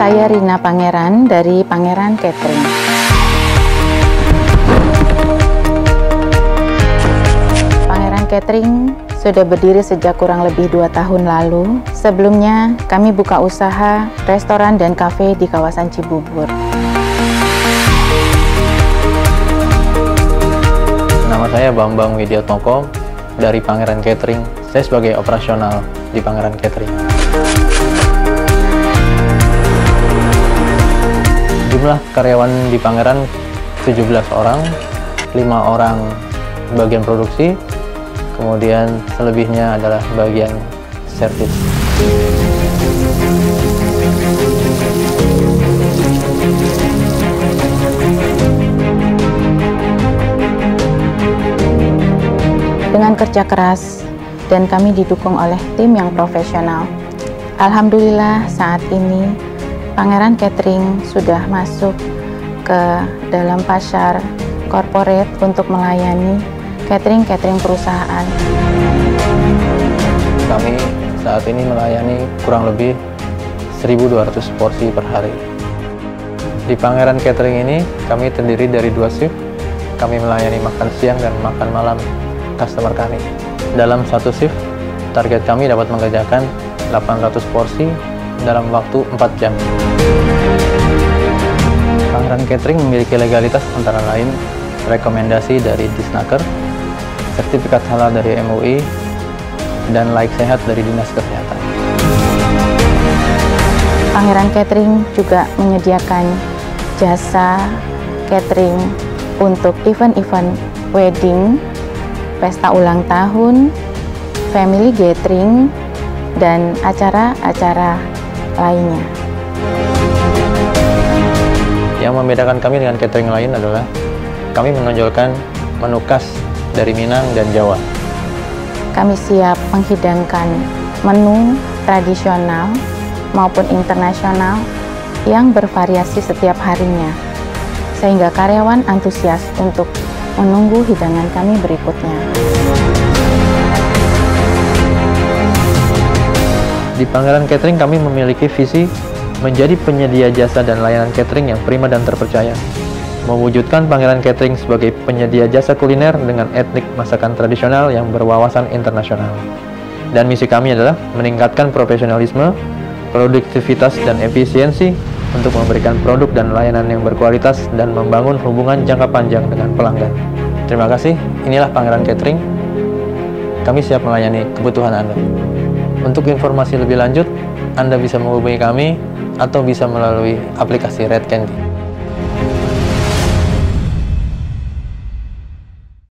Saya Rina Pangeran dari Pangeran Catering. Pangeran Catering sudah berdiri sejak kurang lebih dua tahun lalu. Sebelumnya, kami buka usaha restoran dan kafe di kawasan Cibubur. Nama saya Bambang Widiatmoko dari Pangeran Catering. Saya sebagai operasional di Pangeran Catering. Jumlah karyawan di Pangeran 17 orang, 5 orang bagian produksi, kemudian selebihnya adalah bagian servis. Dengan kerja keras dan kami didukung oleh tim yang profesional. Alhamdulillah saat ini Pangeran Catering sudah masuk ke dalam pasar corporate untuk melayani catering-catering perusahaan. Kami saat ini melayani kurang lebih 1.200 porsi per hari. Di Pangeran Catering ini, kami terdiri dari dua shift. Kami melayani makan siang dan makan malam customer kami. Dalam satu shift, target kami dapat mengerjakan 800 porsi dalam waktu 4 jam. Pangeran Catering memiliki legalitas antara lain rekomendasi dari Disnaker, sertifikat halal dari MUI, dan laik sehat dari Dinas Kesehatan. Pangeran Catering juga menyediakan jasa catering untuk event-event wedding, pesta ulang tahun, family gathering, dan acara-acara lainnya. Yang membedakan kami dengan catering lain adalah kami menonjolkan menu khas dari Minang dan Jawa. Kami siap menghidangkan menu tradisional maupun internasional yang bervariasi setiap harinya, sehingga karyawan antusias untuk menunggu hidangan kami berikutnya. Di Pangeran Catering kami memiliki visi menjadi penyedia jasa dan layanan catering yang prima dan terpercaya. Mewujudkan Pangeran Catering sebagai penyedia jasa kuliner dengan etnik masakan tradisional yang berwawasan internasional. Dan misi kami adalah meningkatkan profesionalisme, produktivitas, dan efisiensi untuk memberikan produk dan layanan yang berkualitas dan membangun hubungan jangka panjang dengan pelanggan. Terima kasih, inilah Pangeran Catering. Kami siap melayani kebutuhan Anda. Untuk informasi lebih lanjut, Anda bisa menghubungi kami atau bisa melalui aplikasi Red Candy.